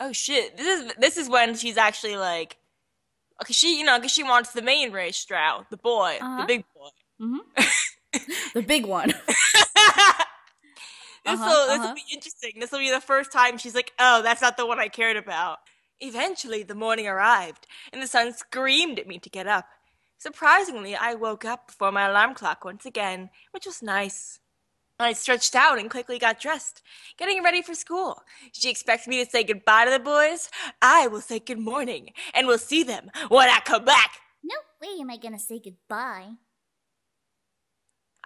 Oh shit! This is this is when she's actually like, okay, she you know because she wants the main race Stroud, the boy, Uh-huh. the big boy. Mm-hmm. the big one. this Uh-huh, will uh-huh. will be interesting. This will be the first time she's like, "Oh, that's not the one I cared about." Eventually, the morning arrived, and the sun screamed at me to get up. Surprisingly, I woke up before my alarm clock once again, which was nice. I stretched out and quickly got dressed, getting ready for school. She expects me to say goodbye to the boys. I will say good morning, and we'll see them when I come back. No way am I gonna say goodbye.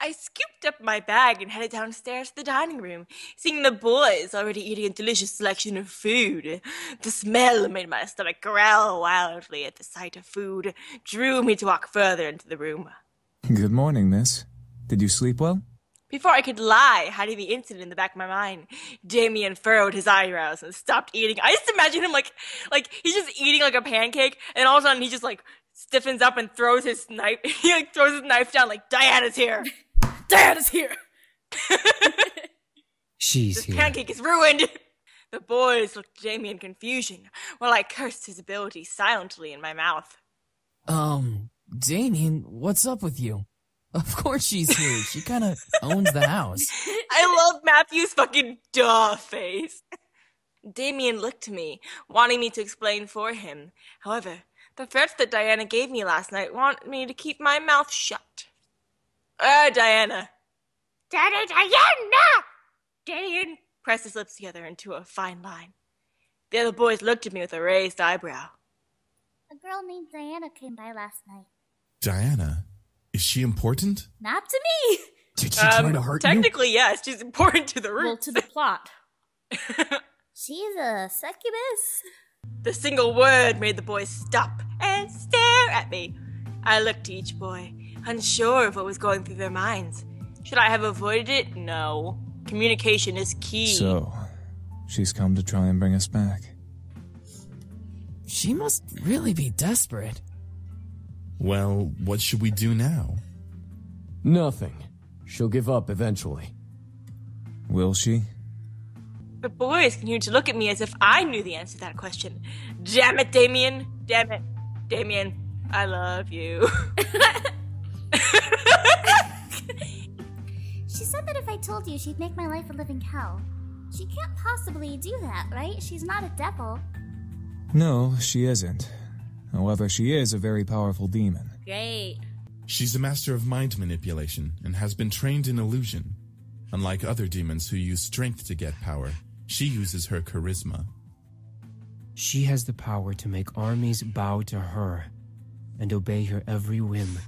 I scooped up my bag and headed downstairs to the dining room, seeing the boys already eating a delicious selection of food. The smell made my stomach growl wildly at the sight of food, drew me to walk further into the room. Good morning, miss. Did you sleep well? Before I could lie, hiding the incident in the back of my mind, Damien furrowed his eyebrows and stopped eating. I just imagine him like, like he's just eating like a pancake, and all of a sudden he just like stiffens up and throws his knife. He like throws his knife down, like Diana's here. Diana's here. She's This here. pancake is ruined. The boys looked at Jamie in confusion, while I cursed his ability silently in my mouth. Um, Damien, what's up with you? Of course she's here. She kind of owns the house. I love Matthew's fucking duh face. Damien looked to me, wanting me to explain for him. However, the threats that Diana gave me last night want me to keep my mouth shut. Ah, Diana. Daddy, Diana! Damien pressed his lips together into a fine line. The other boys looked at me with a raised eyebrow. A girl named Diana came by last night. Diana, is she important? Not to me! Did she try Um, to hurt you? technically, yes, she's important to the Well, to the plot. She's a succubus. The single word made the boys stop and stare at me. I looked to each boy, unsure of what was going through their minds. Should I have avoided it? No. Communication is key. So, she's come to try and bring us back. She must really be desperate. Well, what should we do now? Nothing. She'll give up eventually. Will she? the boys continued to look at me as if I knew the answer to that question. Damn it, Damien. Damn it. Damien, I love you. She said that if I told you, she'd make my life a living hell. She can't possibly do that, right? She's not a devil. No, she isn't. However, she is a very powerful demon. Great. She's a master of mind manipulation and has been trained in illusion. Unlike other demons who use strength to get power, she uses her charisma. She has the power to make armies bow to her and obey her every whim.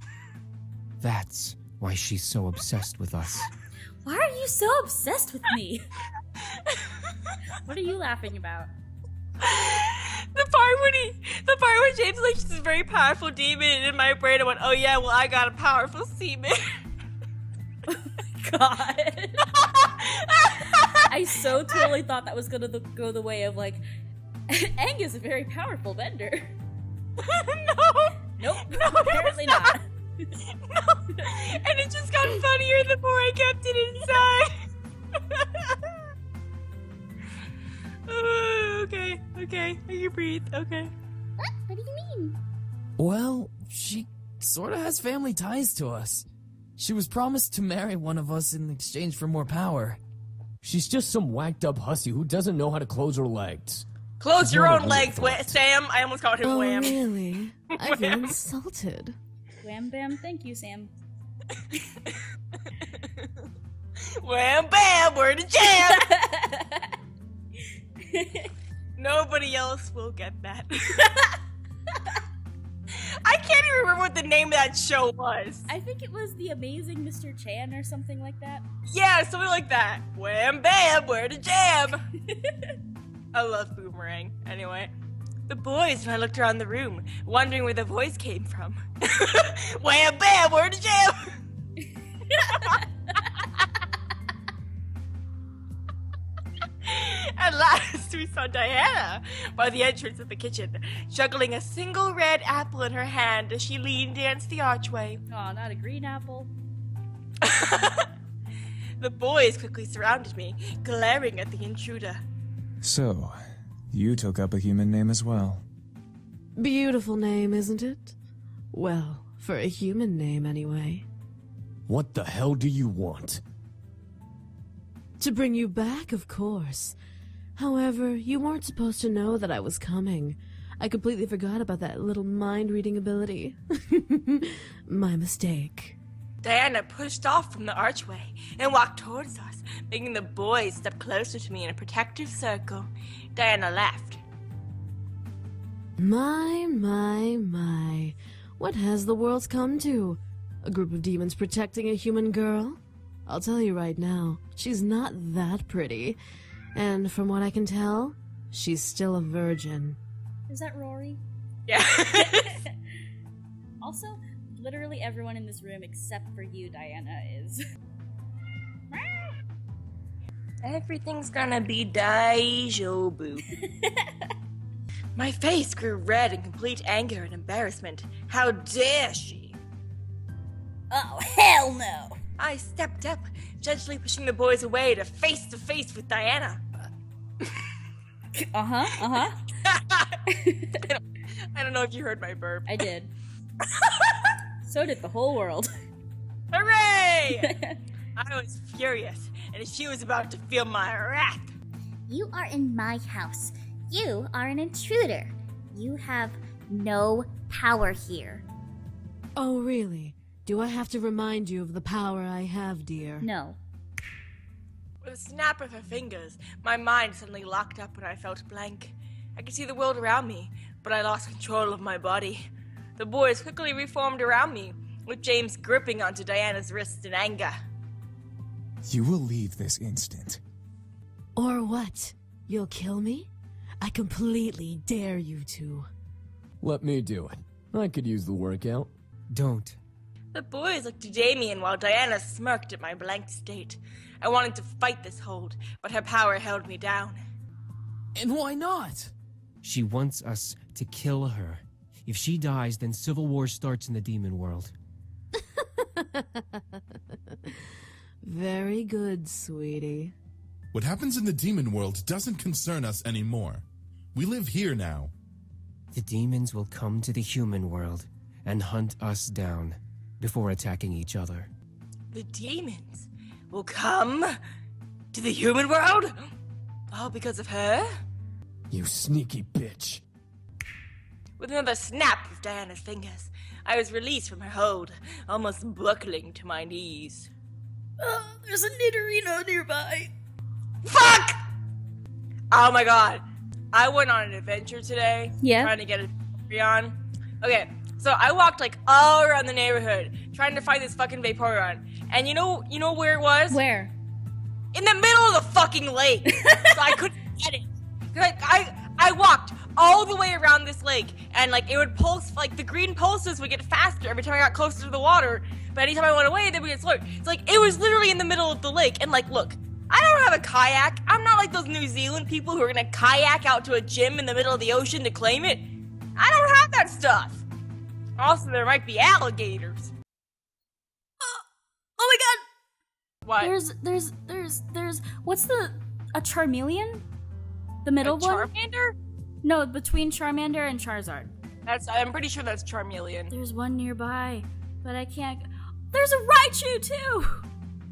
That's why she's so obsessed with us. Why are you so obsessed with me? what are you laughing about? The part when he, the part when James is like she's a very powerful demon, and in my brain I went, oh yeah, well I got a powerful semen. God. I so totally thought that was gonna go the way of like, Aang is a very powerful bender. no, Nope, No, apparently not. no, and it just got funnier the more I kept it inside. Okay, okay, I can breathe. Okay. What? What do you mean? Well, she sort of has family ties to us. She was promised to marry one of us in exchange for more power. She's just some whacked up hussy who doesn't know how to close her legs. Close your own legs, weird Wha- thought. Sam. I almost called him Oh, Wham. really? I feel Wham. insulted. Wham bam, thank you, Sam. Wham bam, we're the jam. Nobody else will get that. I can't even remember what the name of that show was. I think it was the amazing Mr. Chan or something like that. Yeah, something like that. Wham bam, we're the jam. I love Boomerang. Anyway, the boys and I looked around the room, wondering where the voice came from. Wham bam, we're the jam. At last, we saw Diana by the entrance of the kitchen, juggling a single red apple in her hand as she leaned against the archway. Aw, not a green apple. the boys quickly surrounded me, glaring at the intruder. So, You took up a human name as well. Beautiful name, isn't it? Well, for a human name, anyway. What the hell do you want? To bring you back, of course. However, you weren't supposed to know that I was coming. I completely forgot about that little mind reading ability. My mistake. Diana pushed off from the archway and walked towards us, making the boys step closer to me in a protective circle. Diana laughed. My, my, my. What has the world come to? A group of demons protecting a human girl? I'll tell you right now, she's not that pretty. And from what I can tell, she's still a virgin. Is that Rory? Yeah. Also, literally everyone in this room except for you, Diana, is. Everything's gonna be deja vu. My face grew red in complete anger and embarrassment. How dare she? oh, hell no! I stepped up, gently pushing the boys away to face to face with Diana. Uh huh, uh huh. I don't know if you heard my burp. I did. so did the whole world. Hooray! I was furious, and she was about to feel my wrath. You are in my house. You are an intruder. You have no power here. Oh, really? Do I have to remind you of the power I have, dear? No. With a snap of her fingers, my mind suddenly locked up and I felt blank. I could see the world around me, but I lost control of my body. The boys quickly reformed around me, with James gripping onto Diana's wrist in anger. You will leave this instant. Or what? You'll kill me? I completely dare you to. Let me do it. I could use the workout. Don't. The boys looked to Damien while Diana smirked at my blank state. I wanted to fight this hold, but her power held me down. And why not? She wants us to kill her. If she dies, then civil war starts in the demon world. Very good, sweetie. What happens in the demon world doesn't concern us anymore. We live here now. The demons will come to the human world and hunt us down before attacking each other. The demons will come to the human world? All because of her? You sneaky bitch. With another snap of Diana's fingers, I was released from her hold, almost buckling to my knees. Oh, there's a Nidorino nearby. Fuck! Oh my god. I went on an adventure today. Yeah? Trying to get a Vaporeon. Okay, so I walked like all around the neighborhood trying to find this fucking Vaporeon. And you know you know where it was? Where? In the middle of the fucking lake. so I couldn't get it. Like I I walked all the way around this lake and like it would pulse like the green pulses would get faster every time I got closer to the water. But anytime I went away, they would get slower. It's like it was literally in the middle of the lake. And like, look, I don't have a kayak. I'm not like those New Zealand people who are gonna kayak out to a gym in the middle of the ocean to claim it. I don't have that stuff. Also, there might be alligators. Oh, oh my god! What? There's, there's, there's, there's. What's the. A Charmeleon? The middle a one? Charmander? No, between Charmander and Charizard. That's. I'm pretty sure that's Charmeleon. There's one nearby, but I can't. There's a Raichu too!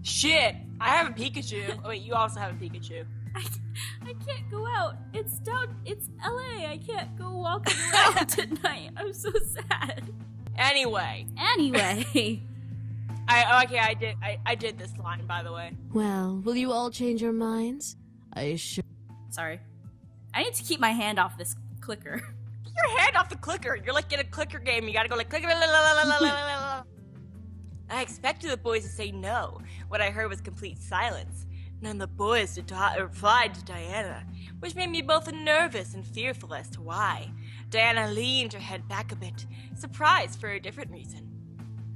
Shit! I have a Pikachu. Oh wait, you also have a Pikachu. I, I can't go out. It's down. It's LA. I can't go walking around tonight. I'm so sad. Anyway, Anyway. I oh, okay. I did. I, I did this line by the way. Well, will you all change your minds? I sure. Sorry. I need to keep my hand off this clicker. Get your hand off the clicker. You're like in a clicker game. You gotta go like clicker. la, la, la. I expected the boys to say no. What I heard was complete silence. None of the boys replied to Diana, which made me both nervous and fearful as to why. Diana leaned her head back a bit, surprised for a different reason.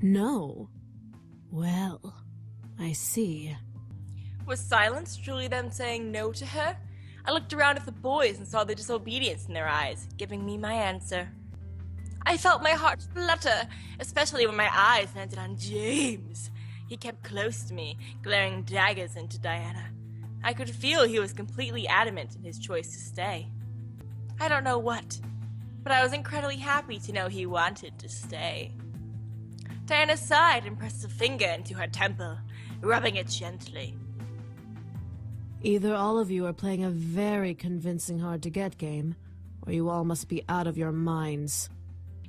No. Well, I see. Was silence truly them saying no to her? I looked around at the boys and saw the disobedience in their eyes, giving me my answer. I felt my heart flutter, especially when my eyes landed on James. He kept close to me, glaring daggers into Diana. I could feel he was completely adamant in his choice to stay. I don't know what, but I was incredibly happy to know he wanted to stay. Diana sighed and pressed a finger into her temple, rubbing it gently. Either all of you are playing a very convincing hard to get game, or you all must be out of your minds.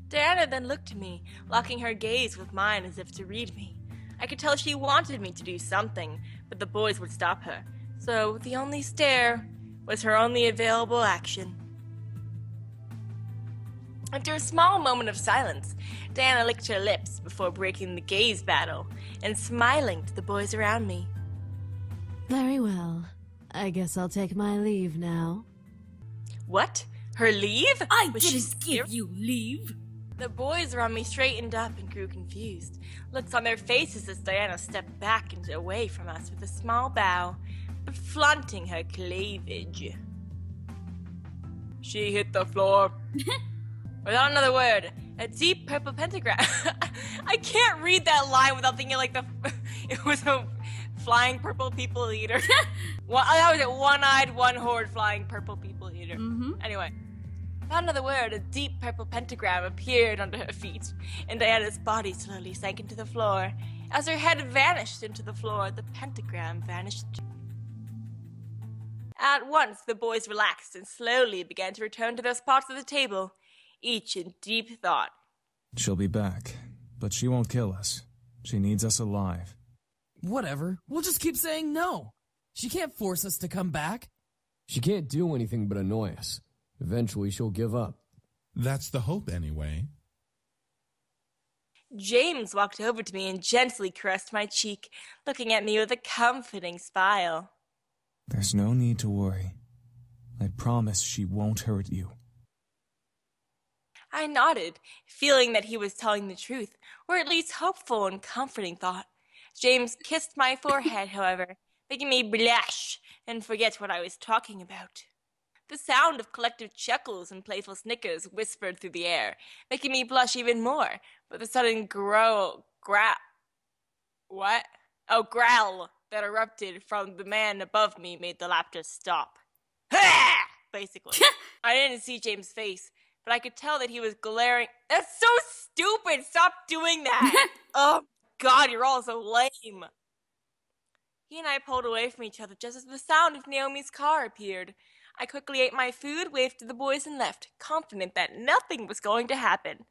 Diana then looked at me, locking her gaze with mine as if to read me. I could tell she wanted me to do something, but the boys would stop her. So the only stare was her only available action. After a small moment of silence, Diana licked her lips before breaking the gaze battle and smiling to the boys around me. Very well. I guess I'll take my leave now. What? Her leave? I Was she didn't give you leave. The boys around me straightened up and grew confused. Looks on their faces as Diana stepped back and away from us with a small bow, but flaunting her cleavage. She hit the floor. Without another word, a deep purple pentagram. I can't read that line without thinking like the it was a flying purple people eater. one, that was it. One-eyed, one-horned flying purple people eater. Mm-hmm. Anyway, without another word, a deep purple pentagram appeared under her feet, and Diana's body slowly sank into the floor. As her head vanished into the floor, the pentagram vanished. At once, the boys relaxed and slowly began to return to their spots at the table, each in deep thought. She'll be back, but she won't kill us. She needs us alive. Whatever. We'll just keep saying no. She can't force us to come back. She can't do anything but annoy us. Eventually, she'll give up. That's the hope, anyway. James walked over to me and gently caressed my cheek, looking at me with a comforting smile. There's no need to worry. I promise she won't hurt you. I nodded, feeling that he was telling the truth, or at least hopeful and comforting thought. James kissed my forehead, however, making me blush and forget what I was talking about. The sound of collective chuckles and playful snickers whispered through the air, making me blush even more, but the sudden growl, growl, what? Oh, growl that erupted from the man above me made the laughter stop. Ha! Basically. I didn't see James' face, but I could tell that he was glaring. That's so stupid! Stop doing that! oh, God, you're all so lame. He and I pulled away from each other just as the sound of Naomi's car appeared. I quickly ate my food, waved to the boys, and left, confident that nothing was going to happen.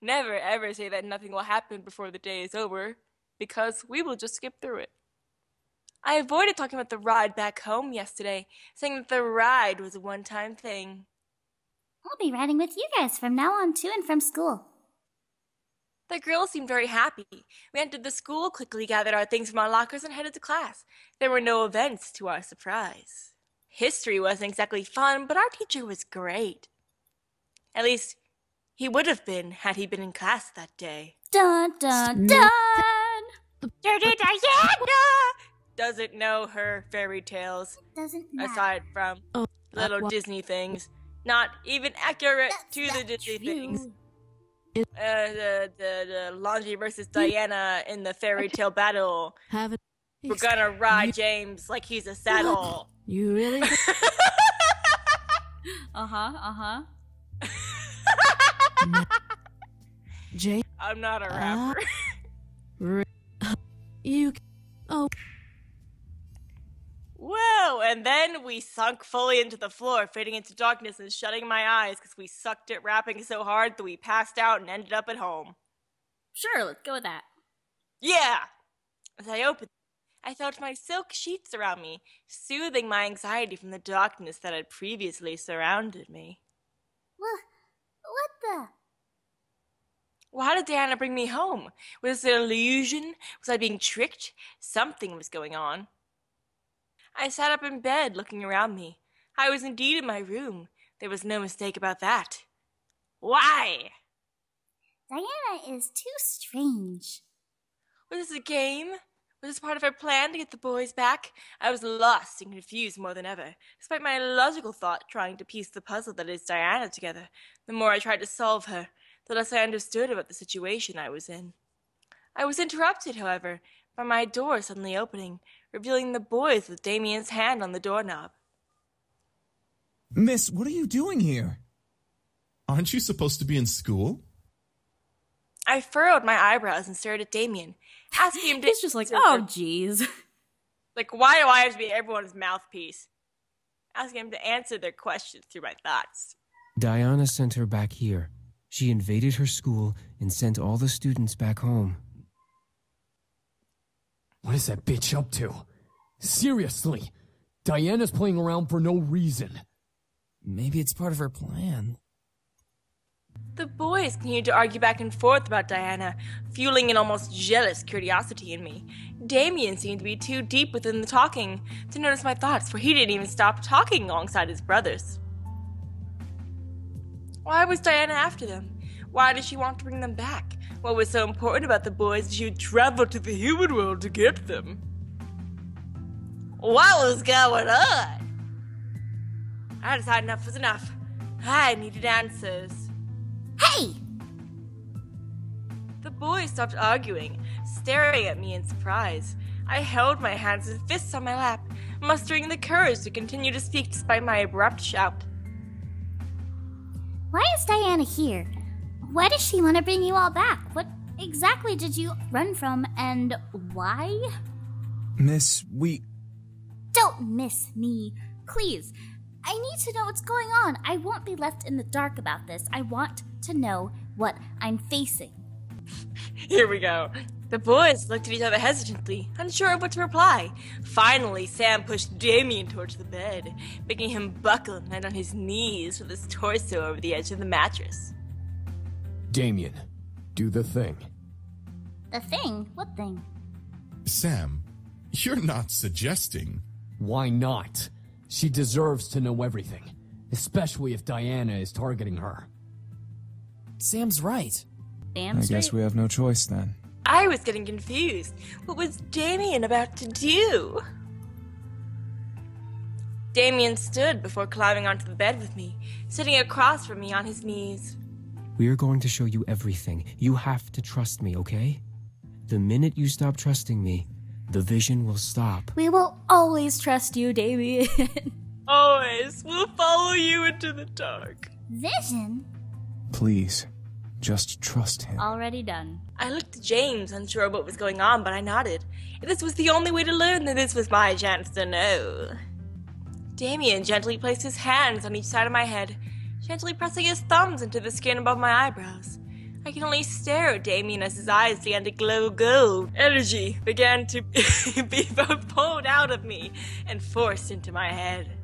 Never ever say that nothing will happen before the day is over, because we will just skip through it. I avoided talking about the ride back home yesterday, saying that the ride was a one time thing. I'll be riding with you guys from now on to and from school. The girls seemed very happy. We entered the school, quickly gathered our things from our lockers, and headed to class. There were no events to our surprise. History wasn't exactly fun, but our teacher was great. At least, he would have been had he been in class that day. Dun dun dun! Dirty Diana doesn't know her fairy tales, Doesn't matter. aside from Oh, little Disney things. Not even accurate That's to the Disney true. things. It- Uh, the, the, the Laundry versus Diana in the fairy tale battle. Have it. We're gonna ride James like he's a saddle. You really? Uh huh. Uh huh. Jay? I'm not a Uh, rapper. Re- you. Oh! And then we sunk fully into the floor, fading into darkness and shutting my eyes because we sucked at rapping so hard that we passed out and ended up at home. Sure, let's go with that. Yeah! As I opened, I felt my silk sheets around me, soothing my anxiety from the darkness that had previously surrounded me. What? What the? Why did Diana bring me home? Was it an illusion? Was I being tricked? Something was going on. I sat up in bed, looking around me. I was indeed in my room. There was no mistake about that. Why? Diana is too strange. Was this a game? Was this part of her plan to get the boys back? I was lost and confused more than ever, despite my logical thought trying to piece the puzzle that is Diana together. The more I tried to solve her, the less I understood about the situation I was in. I was interrupted, however, by my door suddenly opening, revealing the boys with Damien's hand on the doorknob. Miss, what are you doing here? Aren't you supposed to be in school? I furrowed my eyebrows and stared at Damien, asking him to. He's just like, oh, jeez. Like, why do I have to be everyone's mouthpiece? Asking him to answer their questions through my thoughts. Diana sent her back here. She invaded her school and sent all the students back home. What is that bitch up to? Seriously, Diana's playing around for no reason. Maybe it's part of her plan. The boys continued to argue back and forth about Diana, fueling an almost jealous curiosity in me. Damien seemed to be too deep within the talking to notice my thoughts, for he didn't even stop talking alongside his brothers. Why was Diana after them? Why did she want to bring them back? What was so important about the boys that you'd travel to the human world to get them? What was going on? I decided enough was enough. I needed answers. Hey! The boys stopped arguing, staring at me in surprise. I held my hands and fists on my lap, mustering the courage to continue to speak despite my abrupt shout. Why is Diana here? Why does she want to bring you all back? What exactly did you run from and why? Miss, we. Don't miss me. Please. I need to know what's going on. I won't be left in the dark about this. I want to know what I'm facing. Here we go. The boys looked at each other hesitantly, unsure of what to reply. Finally, Sam pushed Damien towards the bed, making him buckle and land on his knees with his torso over the edge of the mattress. Damien, do the thing. The thing? What thing? Sam, you're not suggesting. Why not? She deserves to know everything, especially if Diana is targeting her. Sam's right. Damn I straight. guess we have no choice then. I was getting confused. What was Damien about to do? Damien stood before climbing onto the bed with me, sitting across from me on his knees. We're going to show you everything. You have to trust me, okay? The minute you stop trusting me, the vision will stop. We will always trust you, Damien. Always, we'll follow you into the dark. Vision? Please, just trust him. Already done. I looked at James, unsure of what was going on, but I nodded. This was the only way to learn that this was my chance to know. Damien gently placed his hands on each side of my head, gently pressing his thumbs into the skin above my eyebrows. I could only stare at Damien as his eyes began to glow gold. Energy began to be both pulled out of me and forced into my head.